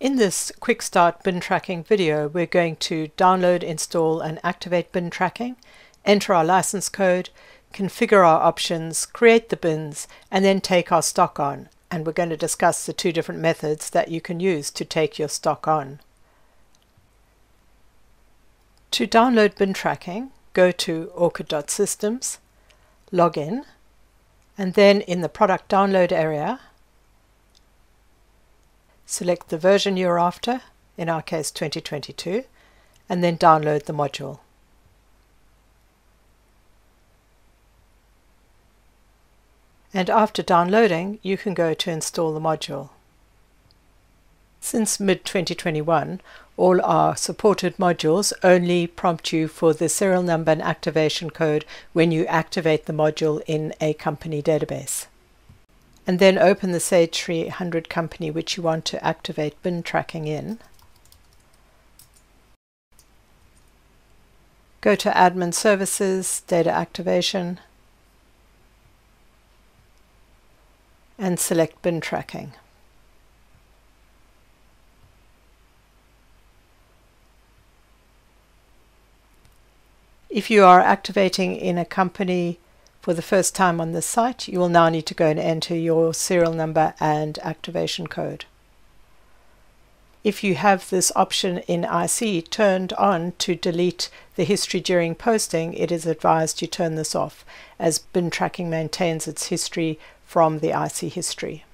In this Quick Start bin tracking video, we're going to download, install and activate bin tracking, enter our license code, configure our options, create the bins, and then take our stock on. And we're going to discuss the two different methods that you can use to take your stock on. To download bin tracking, go to orchid.systems, log in, and then in the product download area, Select the version you're after, in our case 2022, and then download the module. And after downloading, you can go to install the module. Since mid-2021, all our supported modules only prompt you for the serial number and activation code when you activate the module in a company database and then open the Sage 300 company which you want to activate bin tracking in. Go to Admin Services, Data Activation, and select bin tracking. If you are activating in a company for the first time on this site, you will now need to go and enter your serial number and activation code. If you have this option in IC turned on to delete the history during posting, it is advised you turn this off as bin tracking maintains its history from the IC history.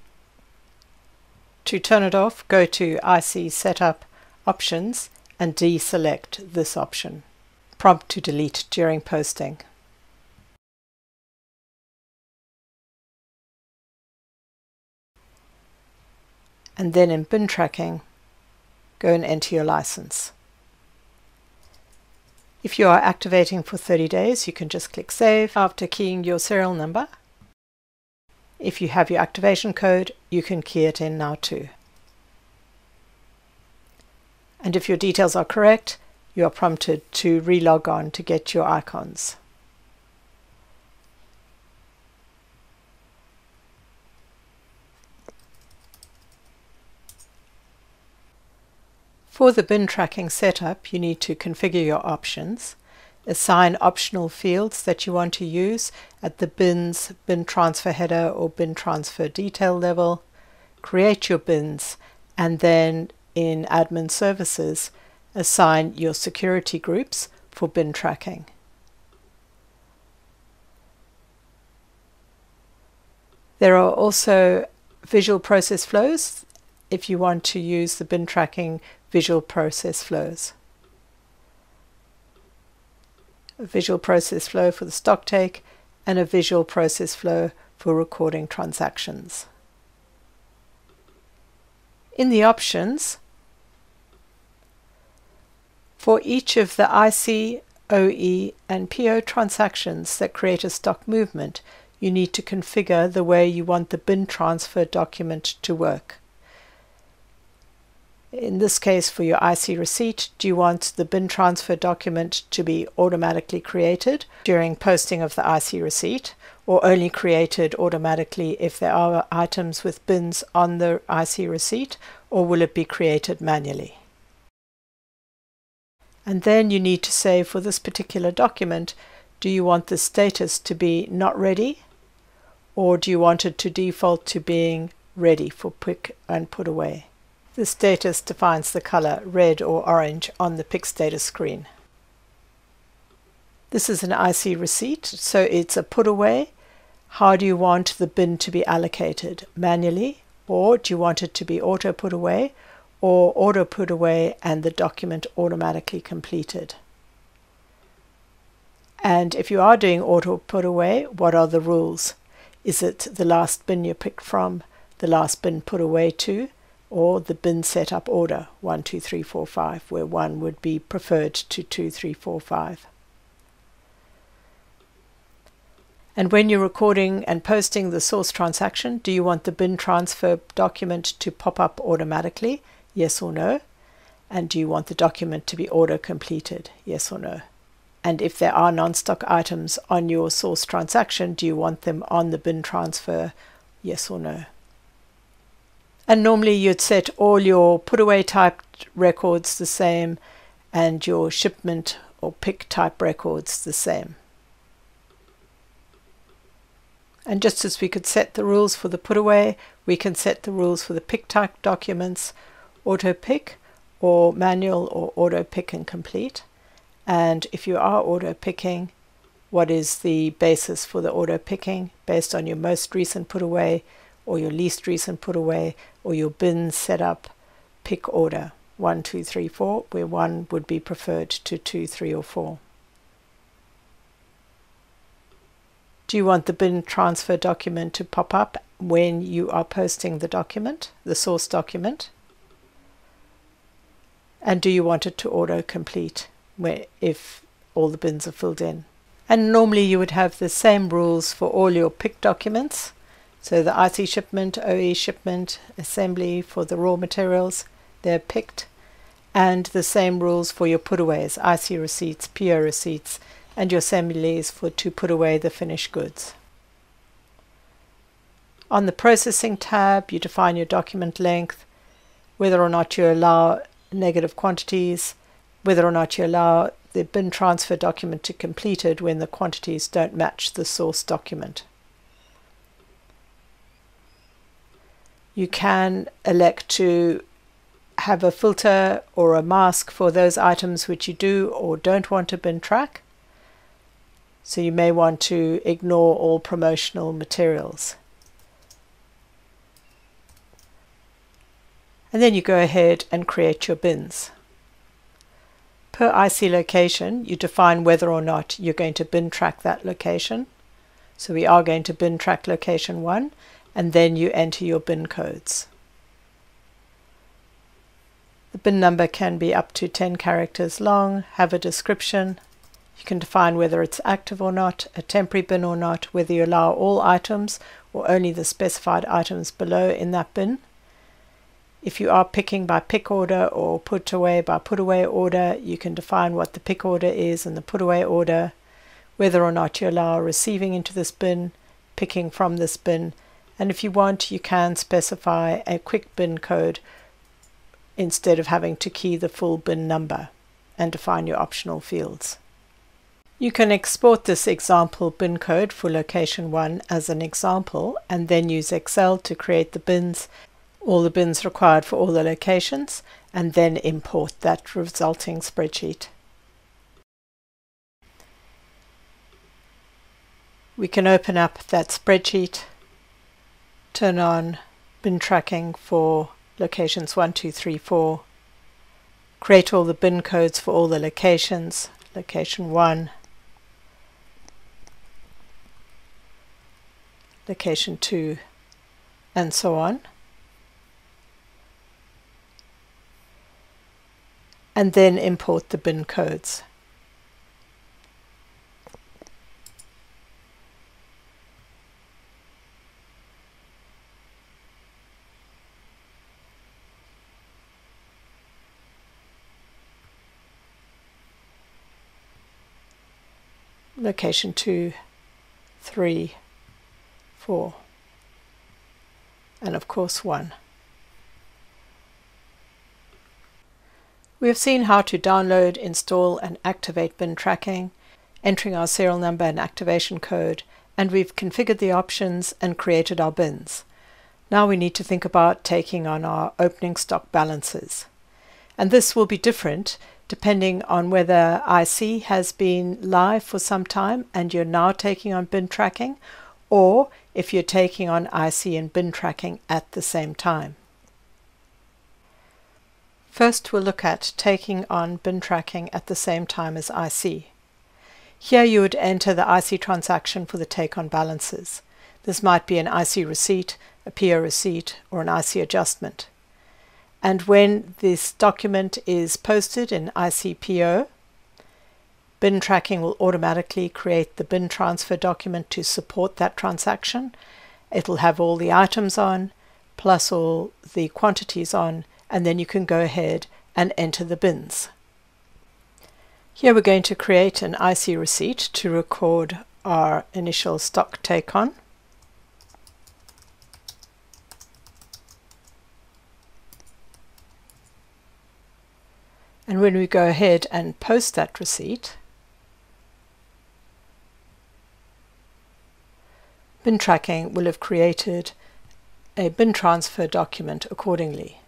To turn it off, go to IC Setup Options and deselect this option. Prompt to delete during posting. And then in bin tracking, go and enter your license. If you are activating for 30 days, you can just click Save after keying your serial number. If you have your activation code, you can key it in now too. And if your details are correct, you are prompted to relog on to get your icons. For the bin tracking setup, you need to configure your options, assign optional fields that you want to use at the bins, bin transfer header or bin transfer detail level, create your bins, and then in admin services, assign your security groups for bin tracking. There are also visual process flows if you want to use the bin tracking visual process flows. A visual process flow for the stock take and a visual process flow for recording transactions. In the options, for each of the IC, OE and PO transactions that create a stock movement, you need to configure the way you want the bin transfer document to work. In this case, for your IC receipt, do you want the bin transfer document to be automatically created during posting of the IC receipt, or only created automatically if there are items with bins on the IC receipt, or will it be created manually? And then you need to say for this particular document, do you want the status to be not ready, or do you want it to default to being ready for pick and put away? The status defines the color red or orange on the pick status screen. This is an IC receipt, so it's a put away. How do you want the bin to be allocated? Manually, or do you want it to be auto put away, or auto put away and the document automatically completed? And if you are doing auto put away, what are the rules? Is it the last bin you picked from, the last bin put away to, or the bin setup order 1, 2, 3, 4, 5, where 1 would be preferred to 2, 3, 4, 5. And when you're recording and posting the source transaction, do you want the bin transfer document to pop up automatically? Yes or no? And do you want the document to be auto completed? Yes or no? And if there are non-stock items on your source transaction, do you want them on the bin transfer? Yes or no? And normally you'd set all your put away type records the same and your shipment or pick type records the same. And just as we could set the rules for the put away, we can set the rules for the pick type documents, auto pick or manual or auto pick and complete. And if you are auto picking, what is the basis for the auto picking based on your most recent put away or your least recent put away or your bin setup pick order one, two, three, four, where one would be preferred to two, three, or four. Do you want the bin transfer document to pop up when you are posting the document, the source document? And do you want it to auto complete where if all the bins are filled in? And normally you would have the same rules for all your pick documents. So the IC shipment, OE shipment, assembly for the raw materials, they're picked. And the same rules for your putaways, IC receipts, PO receipts, and your assemblies for to put away the finished goods. On the processing tab, you define your document length, whether or not you allow negative quantities, whether or not you allow the bin transfer document to completed when the quantities don't match the source document. You can elect to have a filter or a mask for those items which you do or don't want to bin track. So you may want to ignore all promotional materials. And then you go ahead and create your bins. Per IC location, you define whether or not you're going to bin track that location. So we are going to bin track location 1, and then you enter your bin codes. The bin number can be up to 10 characters long, have a description. You can define whether it's active or not, a temporary bin or not, whether you allow all items or only the specified items below in that bin. If you are picking by pick order or put away by put away order, you can define what the pick order is and the put away order, whether or not you allow receiving into this bin, picking from this bin, and if you want, you can specify a quick bin code instead of having to key the full bin number and define your optional fields. You can export this example bin code for location 1 as an example and then use Excel to create the bins all the bins required for all the locations, and then import that resulting spreadsheet. We can open up that spreadsheet, turn on bin tracking for locations 1, 2, 3, 4, create all the bin codes for all the locations, location 1, location 2, and so on. and then import the bin codes. Location 2, 3, 4, and of course 1. We have seen how to download, install and activate bin tracking, entering our serial number and activation code, and we've configured the options and created our bins. Now we need to think about taking on our opening stock balances. And this will be different depending on whether IC has been live for some time and you're now taking on bin tracking, or if you're taking on IC and bin tracking at the same time. First we'll look at taking on bin tracking at the same time as IC. Here you would enter the IC transaction for the take on balances. This might be an IC receipt, a PO receipt, or an IC adjustment. And when this document is posted in ICPO, bin tracking will automatically create the bin transfer document to support that transaction. It'll have all the items on, plus all the quantities on, and then you can go ahead and enter the bins. Here we're going to create an IC receipt to record our initial stock take on. And when we go ahead and post that receipt, bin tracking will have created a bin transfer document accordingly.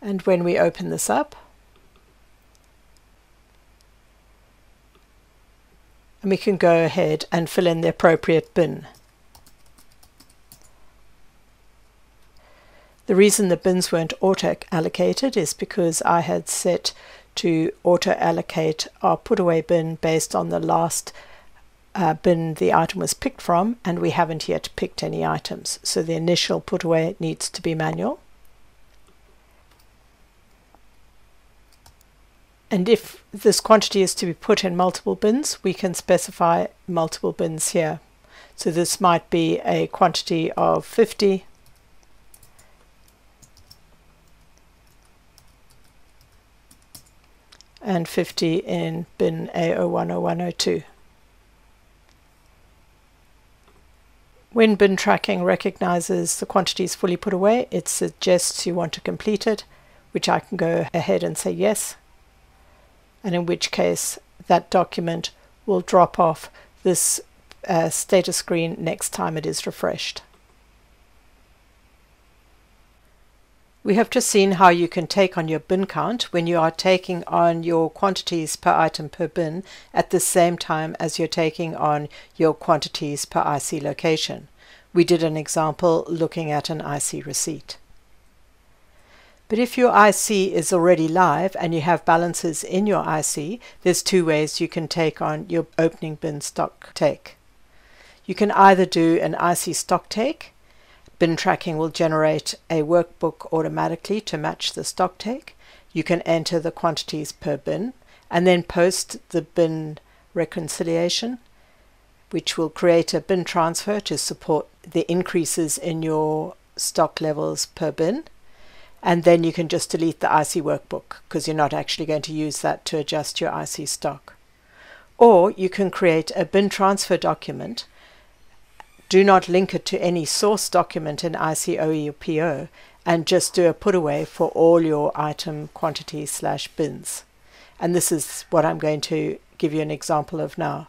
And when we open this up, and we can go ahead and fill in the appropriate bin. The reason the bins weren't auto allocated is because I had set to auto allocate our put away bin based on the last uh, bin the item was picked from and we haven't yet picked any items. So the initial put away needs to be manual. And if this quantity is to be put in multiple bins we can specify multiple bins here. So this might be a quantity of 50 and 50 in bin A010102. When bin tracking recognizes the quantity is fully put away, it suggests you want to complete it, which I can go ahead and say yes, and in which case that document will drop off this uh, status screen next time it is refreshed. We have just seen how you can take on your bin count when you are taking on your quantities per item per bin at the same time as you're taking on your quantities per IC location. We did an example looking at an IC receipt. But if your IC is already live and you have balances in your IC, there's two ways you can take on your opening bin stock take. You can either do an IC stock take Bin tracking will generate a workbook automatically to match the stock take. You can enter the quantities per bin and then post the bin reconciliation, which will create a bin transfer to support the increases in your stock levels per bin. And then you can just delete the IC workbook because you're not actually going to use that to adjust your IC stock. Or you can create a bin transfer document do not link it to any source document in ICOE or PO and just do a put away for all your item quantities slash bins. And this is what I'm going to give you an example of now.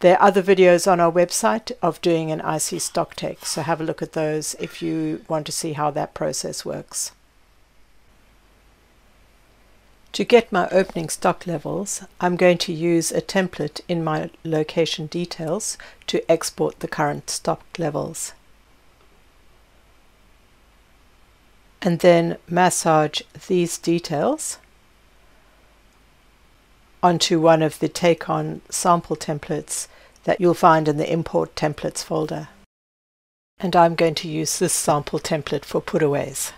There are other videos on our website of doing an IC stock take, so have a look at those if you want to see how that process works. To get my opening stock levels, I'm going to use a template in my location details to export the current stock levels. And then massage these details onto one of the take on sample templates that you'll find in the import templates folder. And I'm going to use this sample template for putaways.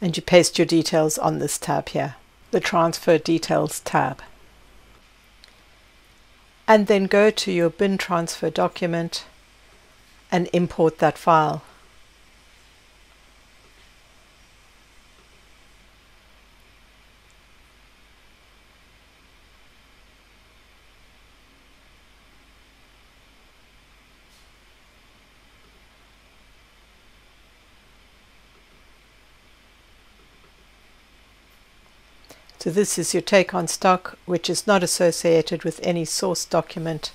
And you paste your details on this tab here, the Transfer Details tab. And then go to your bin transfer document and import that file. So this is your take on stock, which is not associated with any source document.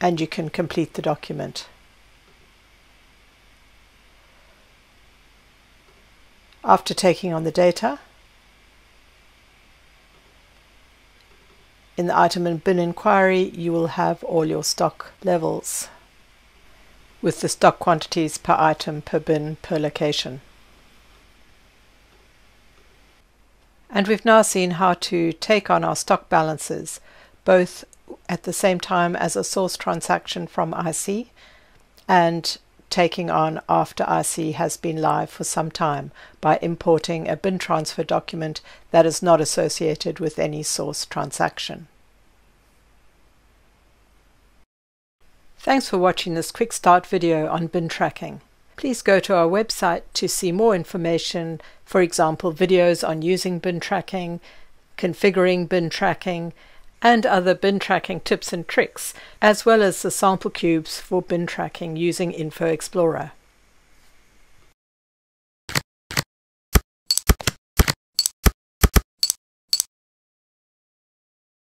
And you can complete the document. After taking on the data, in the item and bin inquiry, you will have all your stock levels with the stock quantities per item per bin per location. And we've now seen how to take on our stock balances both at the same time as a source transaction from IC and taking on after IC has been live for some time by importing a bin transfer document that is not associated with any source transaction. Thanks for watching this quick start video on bin tracking. Please go to our website to see more information, for example videos on using bin tracking, configuring bin tracking, and other bin tracking tips and tricks, as well as the sample cubes for bin tracking using Info Explorer.